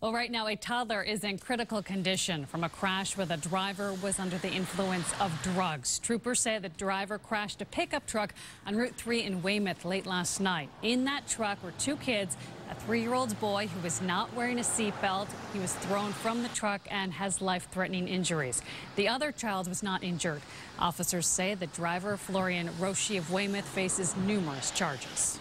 Well, right now, a toddler is in critical condition from a crash where the driver was under the influence of drugs. Troopers say the driver crashed a pickup truck on Route 3 in Weymouth late last night. In that truck were two kids, a three-year-old boy who was not wearing a seatbelt. He was thrown from the truck and has life-threatening injuries. The other child was not injured. Officers say the driver, Florian Roshi of Weymouth, faces numerous charges.